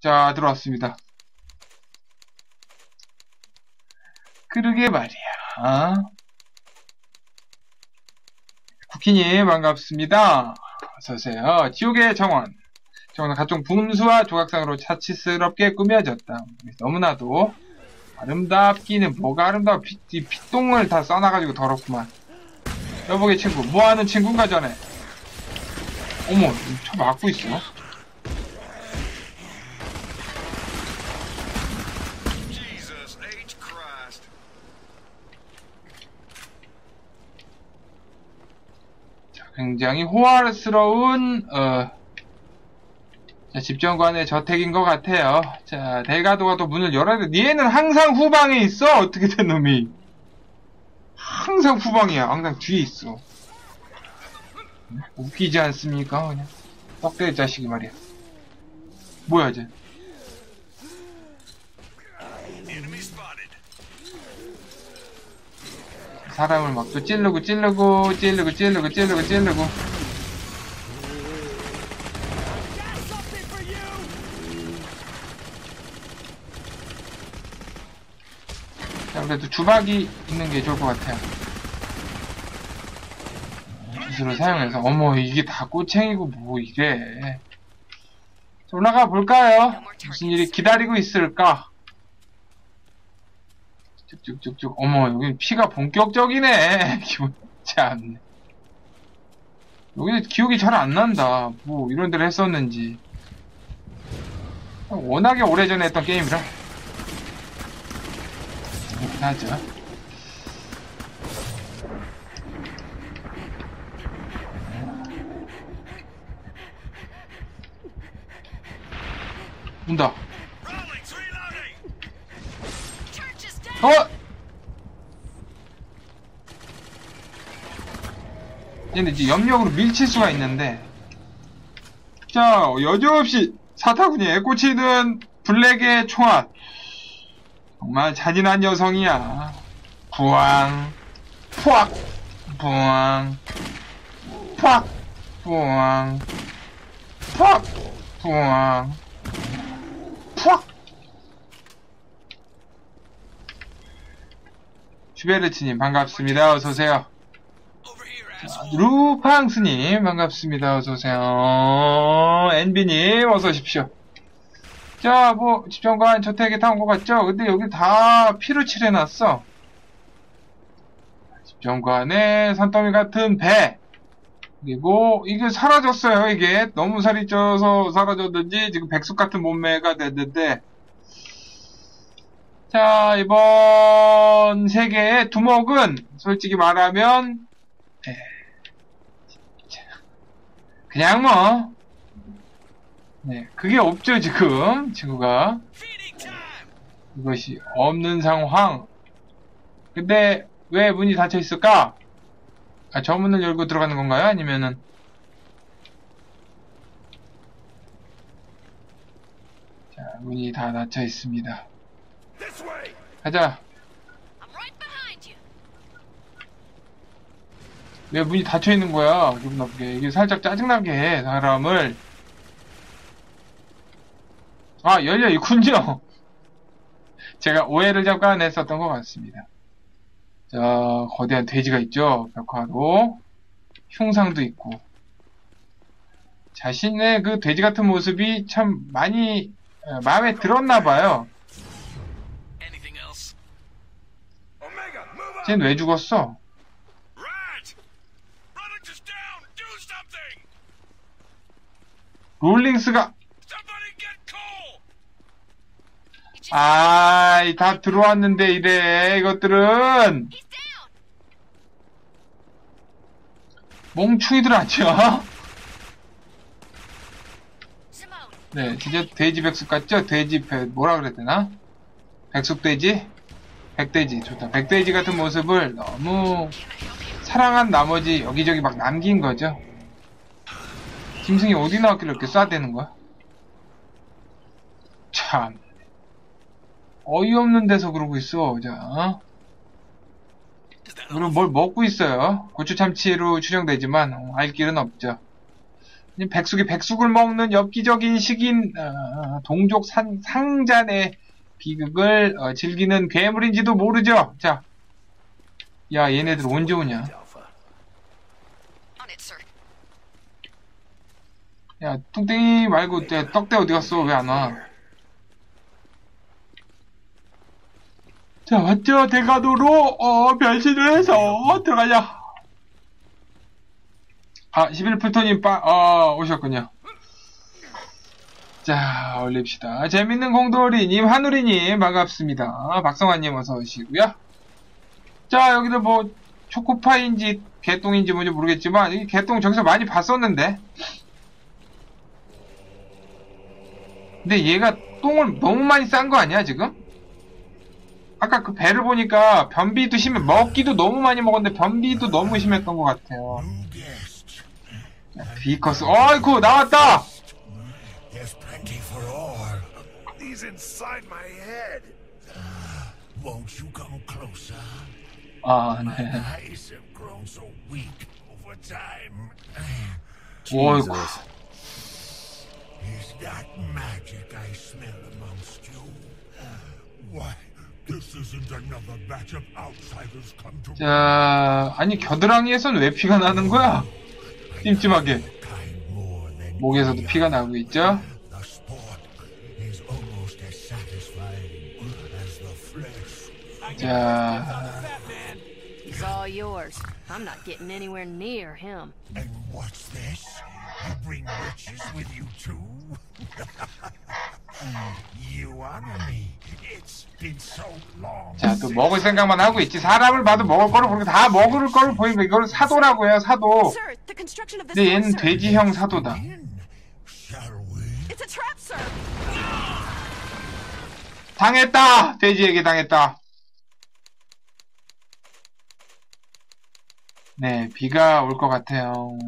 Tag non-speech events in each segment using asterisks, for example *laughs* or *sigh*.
자, 들어왔습니다. 그러게 말이야. 어? 쿠키님, 반갑습니다. 어서오세요. 지옥의 정원. 정원은 각종 분수와 조각상으로 차치스럽게 꾸며졌다. 너무나도 아름답기는 뭐가 아름다워. 피, 이 피똥을 다 써놔가지고 더럽구만. 여보게 친구, 뭐하는 친구인가 전에. 어머, 저 막고 있어. Jesus H. Christ. 자, 굉장히 호화스러운 어, 자, 집정관의 저택인 것 같아요. 자, 대가도가 또 문을 열어야 돼. 얘는 항상 후방에 있어. 어떻게 된 놈이? 항상 후방이야. 항상 뒤에 있어. 웃기지 않습니까? 그냥 떡대 자식이 말이야. 뭐야 이제? 사람을 막 또 찌르고 찌르고 찌르고 찌르고 찌르고 찌르고 자, 그래도 주박이 있는 게 좋을 것 같아요. 기술을 사용해서 어머 이게 다 꼬챙이고 뭐 이게 자, 올라가 볼까요? 무슨 일이 기다리고 있을까? 쭉쭉쭉쭉. 어머 여기 피가 본격적이네. *laughs* 기분 참. 여기는 기억이 잘 안 난다. 뭐 이런 데를 했었는지. 워낙에 오래전에 했던 게임이라. 그렇긴 하죠 온다 어? 얘는 이제 염력으로 밀칠 수가 있는데. 자 여지없이 사타구니에 꽂히는 블랙의 총알. 정말 잔인한 여성이야. 부앙. 푸악. 부앙. 푸악. 부앙. 푸악. 부앙. 푸악 슈베르츠님 반갑습니다. 어서오세요. 루팡스님 반갑습니다. 어서오세요. 엔비님 어서오십시오. 자, 뭐 집정관 저택에 다온것 같죠? 근데 여기 다 피로 칠해놨어. 집정관의 산더미 같은 배. 그리고 이게 사라졌어요. 이게 너무 살이 쪄서 사라졌는지 지금 백숙 같은 몸매가 됐는데 자, 이번 세계의 두목은 솔직히 말하면, 에, 자, 그냥 뭐, 네, 그게 없죠, 지금, 친구가. 이것이 없는 상황. 근데, 왜 문이 닫혀 있을까? 아, 저 문을 열고 들어가는 건가요? 아니면은, 자, 문이 다 닫혀 있습니다. 가자. 왜 문이 닫혀 있는 거야? 기분 나쁘게. 이게 살짝 짜증나게 해, 사람을. 아, 열려 있군요. *laughs* 제가 오해를 잠깐 했었던 것 같습니다. 자, 거대한 돼지가 있죠. 벽화로. 흉상도 있고. 자신의 그 돼지 같은 모습이 참 많이 어, 마음에 들었나 봐요. 쟤는 왜 죽었어? 롤링스가 아이, 다 들어왔는데 이래, 이것들은. 몽충이들 아니야? 네, 진짜 돼지 백숙 같죠? 돼지, 배, 뭐라 그래야 되나? 백숙돼지? 백돼지, 좋다. 백돼지 같은 모습을 너무 사랑한 나머지 여기저기 막 남긴 거죠. 짐승이 어디 나왔길래 이렇게 쏴대는 거야? 참. 어이없는 데서 그러고 있어, 자. 어? That 그리고 뭘 먹고 있어요. 고추 참치로 추정되지만 어, 알 길은 없죠. 백숙이 백숙을 먹는 엽기적인 식인 어, 동족 산, 상잔의 비극을 어, 즐기는 괴물인지도 모르죠. 자, 야 얘네들 언제 오냐? 야 뚱땡이 말고 야, 떡대 어디 갔어? 왜 안 와? 자 왔죠 대가도로 어 변신을 해서 들어가자. 아 11풀토님 빠 어, 오셨군요. 자 올립시다. 재밌는 공돌이님 한우리님 반갑습니다. 박성환님 어서 오시고요. 자 여기도 뭐 초코파인지 개똥인지 뭔지 모르겠지만 이 개똥 저기서 많이 봤었는데 근데 얘가 똥을 너무 많이 싼 거 아니야 지금? 아까 그 배를 보니까 변비도 심해 먹기도 너무 많이 먹었는데 변비도 너무 심했던 것 같아요 비커스 어이쿠 나왔다 He's inside my head. Won't you come closer? 아 My 네. eyes have grown so weak over time. 어이쿠 Is that magic I smell amongst you? Why, this isn't another batch of outsiders come to 자 아니 겨드랑이에선 왜 피가 나는 거야? 찜찜하게 목에서도 피가 나고 있죠 자 He's all yours. I'm not getting anywhere near him. And what's this? You bring riches with you too? you honor me. It's been so long. 자, 또 먹을 생각만 하고 있지. 사람을 봐도 먹을 거를 보니까 다 먹을 거를 보이고 이거를 사도라고 해요, 사도. 근데 얘는. 돼지형 사도다. Shall we? It's a trap, sir. 당했다! 돼지에게 당했다. 네, 비가 올 것 같아요.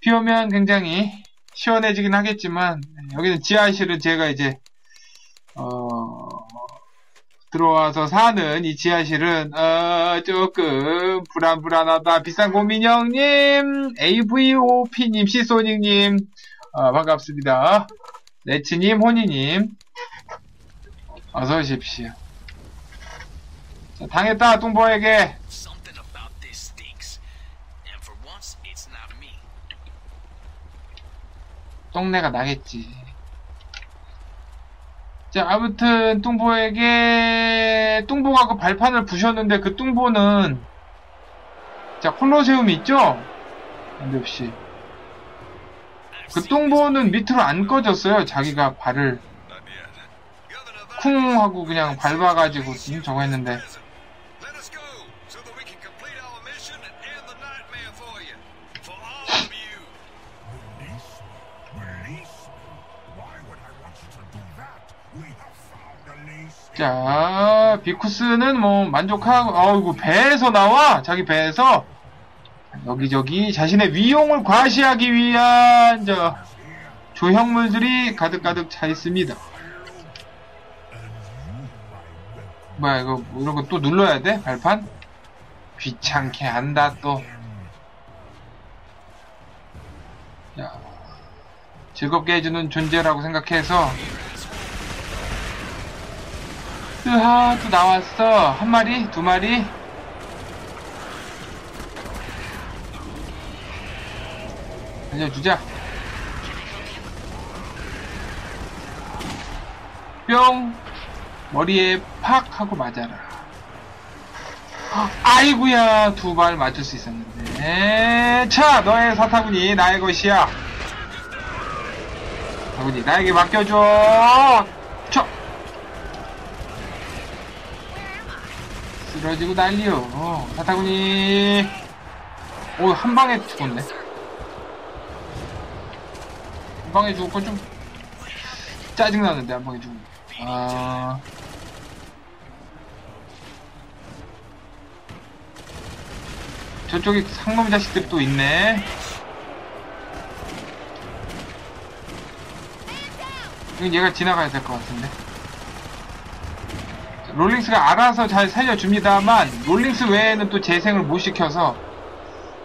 비 오면 굉장히 시원해지긴 하겠지만, 여기는 지하실은 제가 이제, 어, 들어와서 사는 이 지하실은, 어, 조금 불안불안하다. 비싼 고민형님, AVOP님, 시소닉님, 어, 반갑습니다. 레츠님, 호니님, 어서 오십시오. 자, 당했다, 뚱보에게. 똥내가 나겠지. 자, 아무튼, 뚱보에게, 뚱보가 그 발판을 부셨는데, 그 뚱보는, 자, 콜로세움 있죠? 안대없이. 그 뚱보는 밑으로 안 꺼졌어요. 자기가 발을 쿵 하고 그냥 밟아가지고, 음, 저거 했는데. 자, 비쿠스는 뭐 만족하고, 아이고 배에서 나와 자기 배에서 여기저기 자신의 위용을 과시하기 위한 저 조형물들이 가득가득 차 있습니다. 뭐야 이거 뭐 이런 거 또 눌러야 돼? 발판? 귀찮게 한다 또. 자, 즐겁게 해주는 존재라고 생각해서. 으하 또 나왔어. 한 마리? 두 마리? 알려주자. 뿅. 머리에 팍 하고 맞아라 아이구야 두 발 맞출 수 있었는데 자 너의 사타구니 나의 것이야 사타구니 나에게 맡겨줘 쳐 쓰러지고 난리요. 사타구니. 오, 한 방에 죽었네. 한 방에 죽을 건좀 짜증나는데, 한 방에 죽은 거. 아. 저쪽에 상놈 자식들이 또 있네. 얘가 지나가야 될 것 같은데. 롤링스가 알아서 잘 살려줍니다만 롤링스 외에는 또 재생을 못 시켜서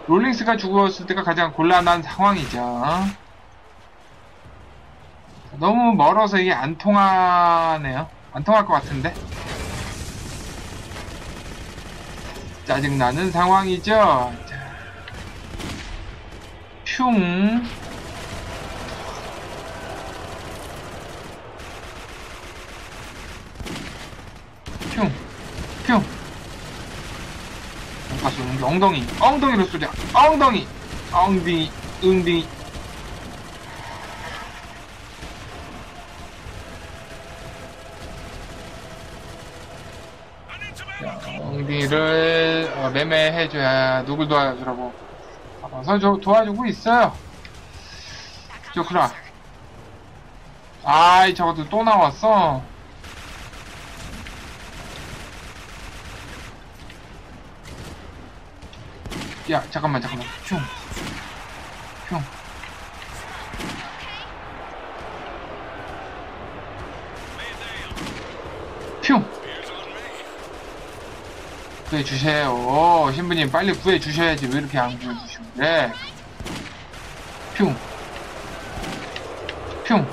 롤링스가 죽었을 때가 가장 곤란한 상황이죠. 너무 멀어서 이게 안 통하네요. 안 통할 것 같은데. 짜증나는 상황이죠. 자. 흉. 흉. 흉. 엉- 엉덩이. 엉덩이로 쏘자. 엉덩이. 엉덩이. 응딩이. 엉덩이를 어, 매매해줘야 누굴 도와주라고. 서저 도와주고 있어요. 좋구나. 아이, 저것도 또 나왔어. 야, 잠깐만, 잠깐만. 흉. 흉. 흉. Here's on me. 구해주세요. 신부님 빨리 구해주셔야지. 왜 이렇게 안 그래? 흉. 흉.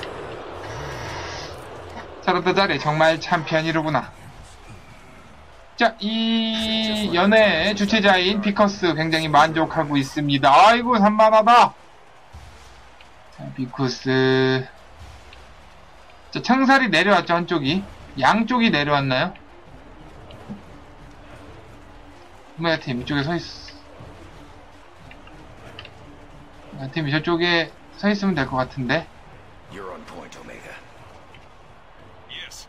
살았다 자리 정말 참피언이로구나. 자, 이 연애의 주최자인 비커스 굉장히 만족하고 있습니다. 아이고, 산만하다. 자, 비커스. 자, 창살이 내려왔죠, 한쪽이. 양쪽이 내려왔나요? 오메가 팀 이쪽에 서 있어. 오메가 팀이 저쪽에 서 있으면 될 것 같은데. You're on point, Omega. Yes.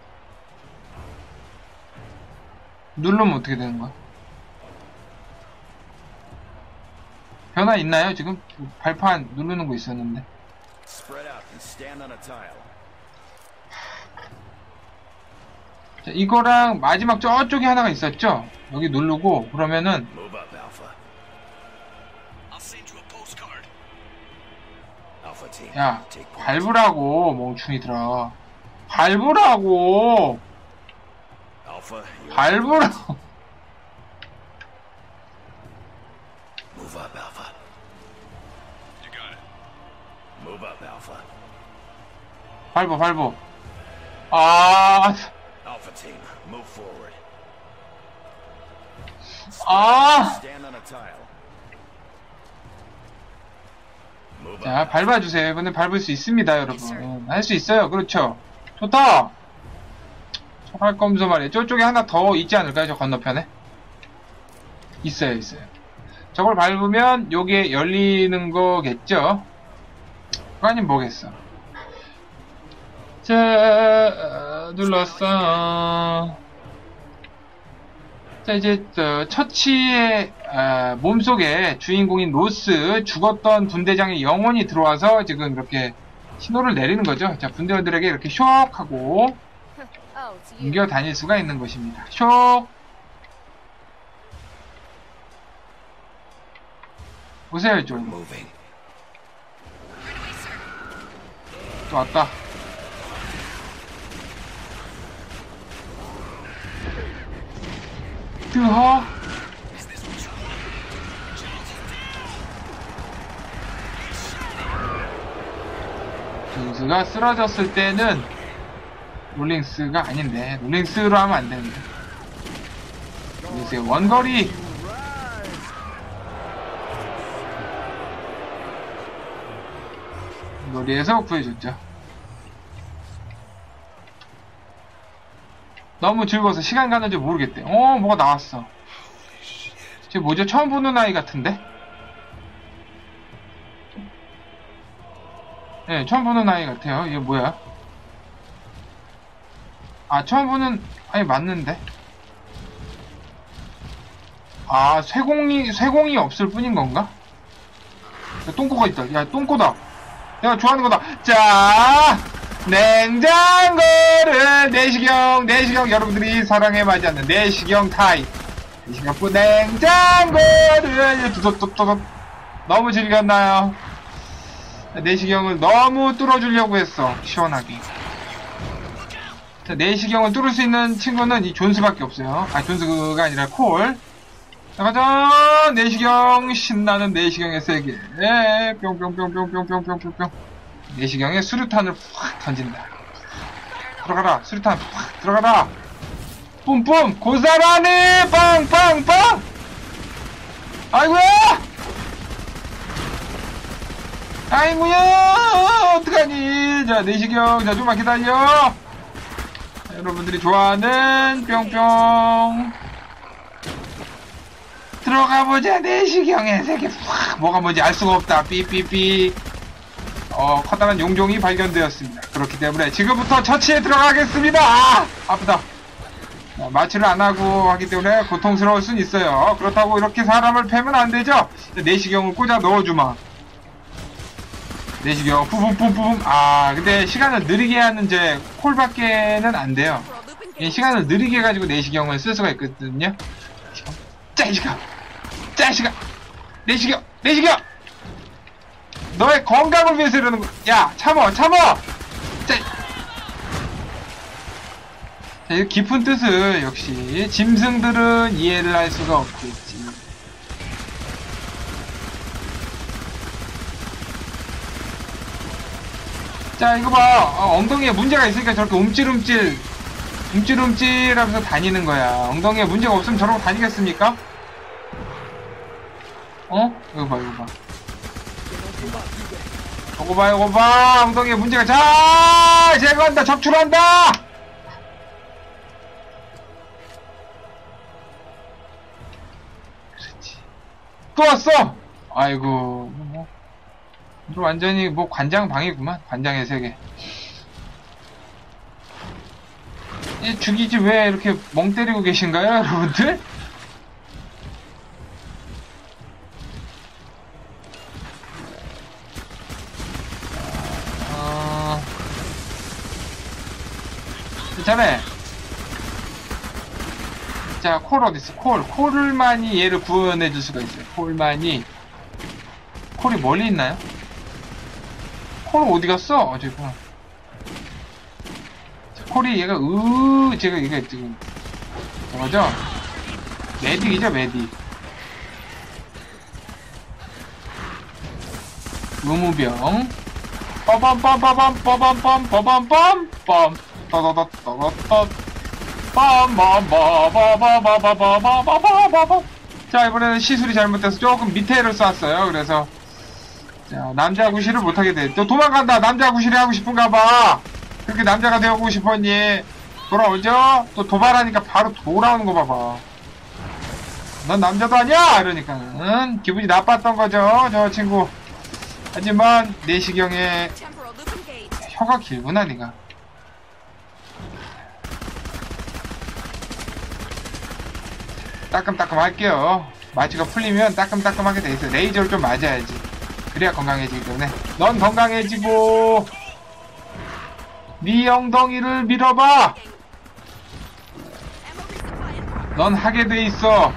누르면 어떻게 되는 거야? 변화 있나요, 지금? 발판 누르는 거 있었는데. Spread out and stand on a tile. 자, 이거랑 마지막 저쪽에 하나가 있었죠? 여기 누르고, 그러면은. 야. 밟으라고, 멍충이들아. 밟으라고! 밟으라고! 밟어, 밟어. 아, move forward. 아! Stand on a tile. Move up. 자, 밟아주세요. 이번에 밟을 수 있습니다, 여러분. 할 수 있어요. 그렇죠. 좋다! 저할 거면서 말이에요. 저쪽에 하나 더 있지 않을까요? 저 건너편에? 있어요, 있어요. 저걸 밟으면 요게 열리는 거겠죠? 그거 아니면 뭐겠어. 자, 어, 눌렀어. 자, 이제, 저, 처치의, 아, 몸속에 주인공인 로스, 죽었던 분대장의 영혼이 들어와서 지금 이렇게 신호를 내리는 거죠. 자, 분대원들에게 이렇게 쇽 하고. 옮겨 다닐 수가 있는 것입니다. 쇽! 보세요, 이쪽으로. 또 왔다. 뜨허? 링스가 쓰러졌을 때는 롤링스가 아닌데 롤링스로 하면 안 되는데. 롤링스의 원거리! 거리에서 구해줬죠 너무 즐거워서 시간 가는 줄 모르겠대 어 뭐가 나왔어 쟤 뭐죠 처음 보는 아이 같은데 네, 처음 보는 아이 같아요. 이게 뭐야? 아, 처음 보는 아이 맞는데? 아, 쇠공이, 쇠공이 없을 뿐인 건가? 야, 똥꼬가 있다. 야, 똥꼬다. 내가 좋아하는 거다. 자, 냉장고를 내시경, 내시경 여러분들이 사랑에 맞지 않는 내시경 타입. 내시경 뿌 냉장고를 두둑두둑 너무 즐겼나요? 내시경을 너무 뚫어주려고 했어. 시원하게. 자, 내시경을 뚫을 수 있는 친구는 이 존스밖에 없어요. 아, 존스가 아니라 콜. 나가자! 내시경! 신나는 내시경의 세계. 예, 뿅뿅뿅뿅뿅뿅뿅뿅뿅. 내시경에 수류탄을 확 던진다. 들어가라, 수류탄 확 들어가라! 뿜뿜! 고사라네! 빵빵빵! 아이고야! 아이고야! 어떡하니? 자, 내시경. 자, 좀만 기다려. 자, 여러분들이 좋아하는 뿅뿅. 들어가 보자 내시경의 세계 확 뭐가 뭔지 알 수가 없다 삐삐삐 어 커다란 용종이 발견되었습니다 그렇기 때문에 지금부터 처치에 들어가겠습니다 아, 아프다 자, 마취를 안 하고 하기 때문에 고통스러울 순 있어요 그렇다고 이렇게 사람을 패면 안 되죠 내시경을 꽂아 넣어주마 내시경 푸붐푸붐 아 근데 시간을 느리게 하는 제 콜밖에는 안 돼요 engaged. 시간을 느리게 해가지고 내시경을 쓸 수가 있거든요. 짜식아! 짜식아! 내시경! 내시경! 너의 건강을 위해서 이러는 거. 야, 참어, 참어! 짜! 자, 이 깊은 뜻을 역시 짐승들은 이해를 할 수가 없겠지. 자, 이거 봐. 어, 엉덩이에 문제가 있으니까 저렇게 움찔움찔 움찔움찔 하면서 다니는 거야. 엉덩이에 문제가 없으면 저러고 다니겠습니까? 어? 이거 봐, 이거 봐. 이거 봐, 이거 봐. 엉덩이에 문제가, 자! 제거한다! 적출한다! 그렇지. 또 왔어! 아이고, 뭐. 완전히 뭐 관장 방이구만. 관장의 세계. 이 죽이지 왜 이렇게 멍 때리고 계신가요, 여러분들? 자네. 자, 콜 어딨어? 콜. 콜만이 얘를 구원해줄 수가 있어요. 콜만이. 콜이 멀리 있나요? 콜 어디 갔어? 어, 저기 있구나. 콜이 얘가 으 제가 이게 지금 저거죠? 메딕이죠 메딕 의무병 빠밤빰빠밤 빠밤빰 빠밤빰 빰 자 이번에는 시술이 잘못돼서 조금 밑에를 쐈어요. 그래서 자 남자 구실을 못하게 돼또 도망간다. 남자 구실이 하고 싶은가봐. 그렇게 남자가 되어보고 싶었니? 돌아오죠? 또 도발하니까 바로 돌아오는 거 봐봐. 넌 남자도 아니야! 이러니까는 기분이 나빴던 거죠 저 친구. 하지만 내시경에 혀가 길구나 니가. 따끔따끔 할게요. 마취가 풀리면 따끔따끔하게 돼 있어요. 레이저를 좀 맞아야지. 그래야 건강해지기 때문에. 넌 건강해지고, 네 엉덩이를 밀어봐! 넌 하게 돼 있어.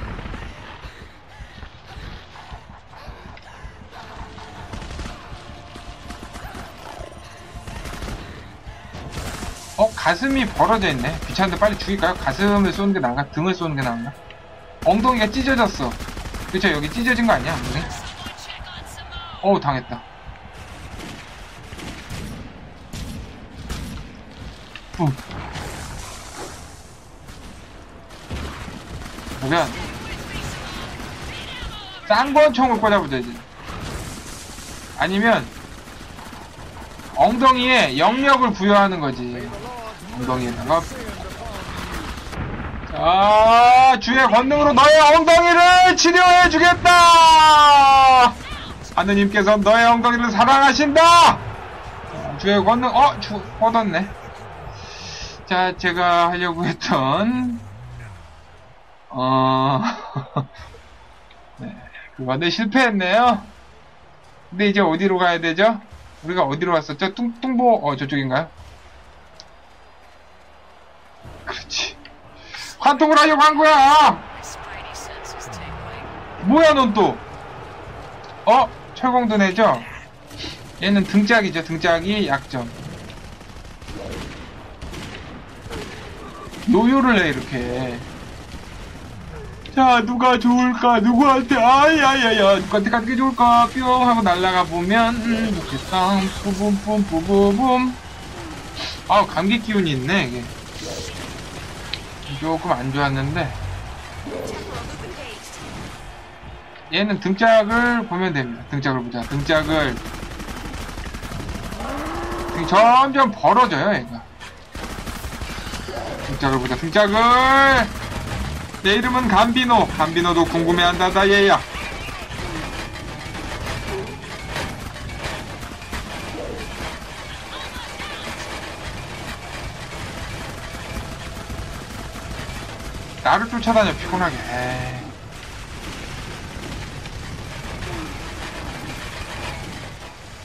어, 가슴이 벌어져 있네. 귀찮은데 빨리 죽일까요? 가슴을 쏘는 게 나은가? 등을 쏘는 게 나은가? 엉덩이가 찢어졌어. 그쵸, 여기 찢어진 거 아니야, 엉덩이? 어우, 당했다. 뿜. 그러면 쌍권총을 꽂아보자 이제 아니면 엉덩이에 영역을 부여하는 거지 엉덩이에다가 자 주의 권능으로 너의 엉덩이를 치료해 주겠다 하느님께서 너의 엉덩이를 사랑하신다 자, 주의 권능 어? 주, 뻗었네 자 제가 하려고 했던 어, *laughs* 네, 그거는 실패했네요. 근데 이제 어디로 가야 되죠? 우리가 어디로 왔었죠? 뚱, 뚱보, 어, 저쪽인가요? 그렇지. 환통을 하려고 한 거야! 뭐야, 넌 또? 어? 철공도네죠? 얘는 등짝이죠, 등짝이 약점. 노요를 해, 이렇게. 자, 누가 좋을까? 누구한테, 아야야야, 누구한테 가는 게 좋을까? 뿅 하고 날아가 보면, 음, 좋겠다. 뿌붐뿜, 뿌부붐. 아우, 감기 기운이 있네, 이게. 조금 안 좋았는데. 얘는 등짝을 보면 됩니다. 등짝을 보자. 등짝을. 점점 벌어져요, 얘가. 등짝을 보자. 등짝을! 내 이름은 감비노. 감비노도 궁금해한다다, 얘야. 나를 쫓아다녀, 피곤하게. 에이.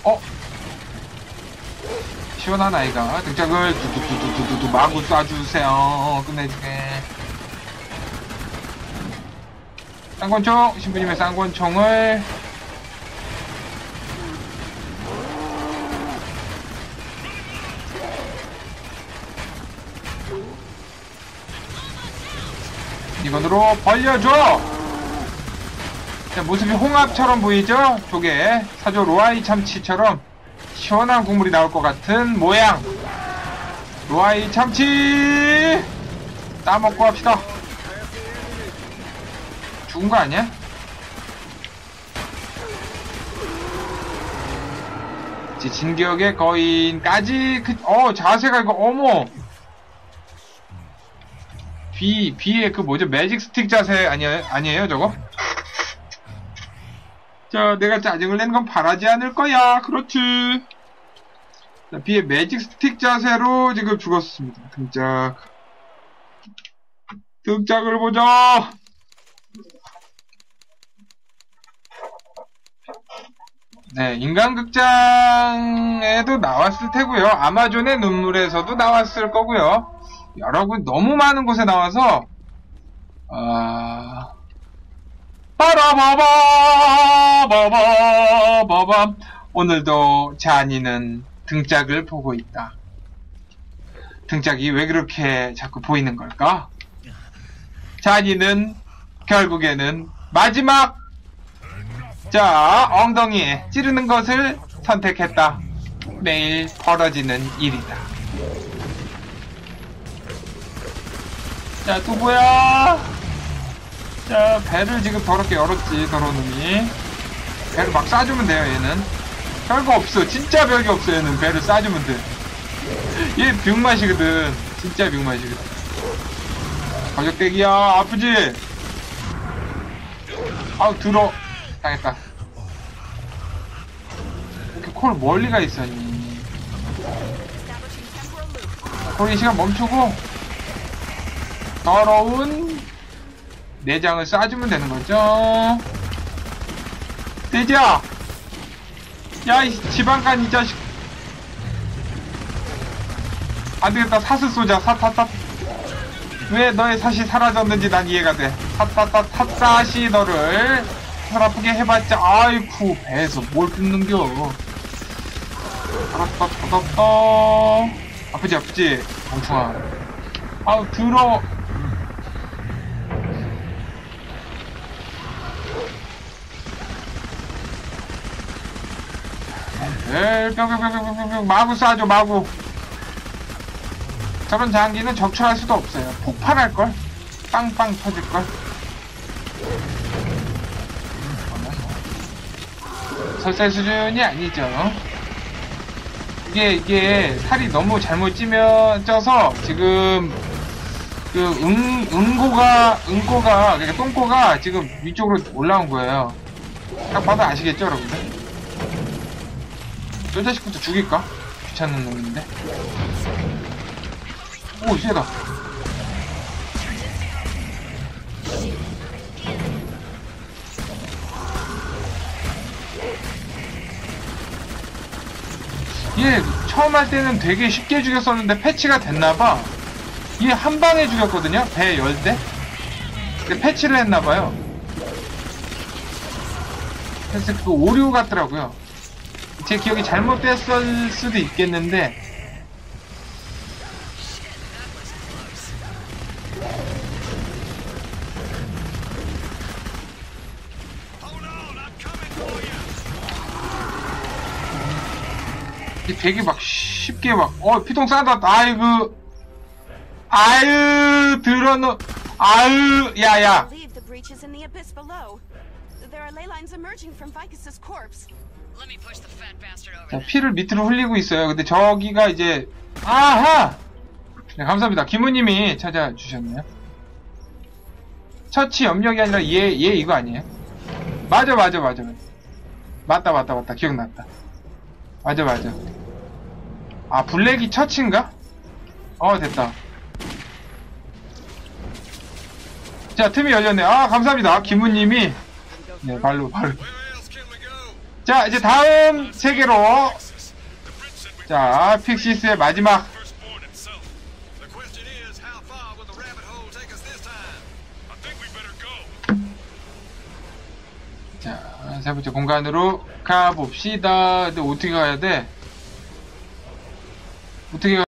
어? 시원한 아이가 등짝을 두두두두두두 마구 쏴주세요. 끝내주게. 쌍권총, 신부님의 쌍권총을 이건으로 벌려줘! 자, 모습이 홍합처럼 보이죠? 조개 사조 로아이 참치처럼 시원한 국물이 나올 것 같은 모양 로아이 참치 따먹고 합시다 죽은 거 아니야? 진격의 거인까지 그, 어 자세가 이거 어머 비 비의 그 뭐죠 매직 스틱 자세 아니에요 아니에요 저거? 자, 내가 짜증을 내는 건 바라지 않을 거야. 그렇지. 자, 비의 매직 스틱 자세로 지금 죽었습니다. 등짝. 등짝을 보자. 네, 인간극장에도 나왔을 테고요. 아마존의 눈물에서도 나왔을 거고요. 여러 군 너무 많은 곳에 나와서 아... 빠라바바바바바밤 오늘도 자니는 등짝을 보고 있다. 등짝이 왜 그렇게 자꾸 보이는 걸까? 자니는 결국에는 마지막 자 엉덩이에 찌르는 것을 선택했다. 매일 벌어지는 일이다. 자, 또 뭐야? 자, 배를 지금 더럽게 열었지, 더러운 놈이. 배를 막 쏴주면 돼요, 얘는. 별거 없어. 진짜 별거 없어, 얘는. 배를 쏴주면 돼. 얘 병맛이거든. 진짜 병맛이거든. 가격대기야, 아프지? 아우, 들어. 당했다. 이렇게 콜 멀리 가 있었니? 거기 시간 멈추고, 더러운 내장을 쏴주면 되는 거죠. 돼지야! 야, 이 지방간 이 자식. 안 되겠다, 사슬 쏘자, 사타타. 왜 너의 사시 사라졌는지 난 이해가 돼. 사타타, 탓사시 너를 살 아프게 해봤자, 아이쿠, 배에서 뭘 뜯는겨. 알았다, 터졌다. 아프지, 아프지? 멍충아. 아우, 들어. 에이, 뿅뿅뿅뿅뿅뿅. 마구 쏴줘 마구. 저런 장기는 적출할 수도 없어요. 폭발할걸? 빵빵 터질걸? 설세 수준이 아니죠. 이게 이게 살이 너무 잘못 찌면 쪄서 지금 그 응, 응고가 응고가 그러니까 똥꼬가 지금 위쪽으로 올라온 거예요. 딱 봐도 아시겠죠 여러분들 저 자식부터 죽일까? 귀찮은 놈인데. 오, 세다. 얘 처음 할 때는 되게 쉽게 죽였었는데 패치가 됐나봐. 얘 한 방에 죽였거든요? 배 열대? 근데 패치를 했나봐요. 그래서 그 오류 같더라고요. 제 기억이 잘못됐을 수도 있겠는데 되게 막 쉽게 막 어 피통 싸다 아이고 아유 들어놓 아유 야야 There are ley lines emerging from Vicus's corpse. 자. 피를 밑으로 흘리고 있어요. 근데 저기가 이제, 아하! 네, 감사합니다. 김우님이 찾아주셨네요. 처치 염력이 아니라 얘, 얘 이거 아니에요? 맞아, 맞아, 맞아. 맞아. 맞다, 맞다, 맞다. 기억났다. 맞아, 맞아. 아, 블랙이 처치인가? 어, 됐다. 자, 틈이 열렸네. 아, 감사합니다. 김우님이. 네, 발로, 발로. 자, 이제 다음 세계로. 자, 픽시스의 마지막. 자, 세 번째 공간으로 가봅시다. 근데 어떻게 가야 돼? 어떻게 가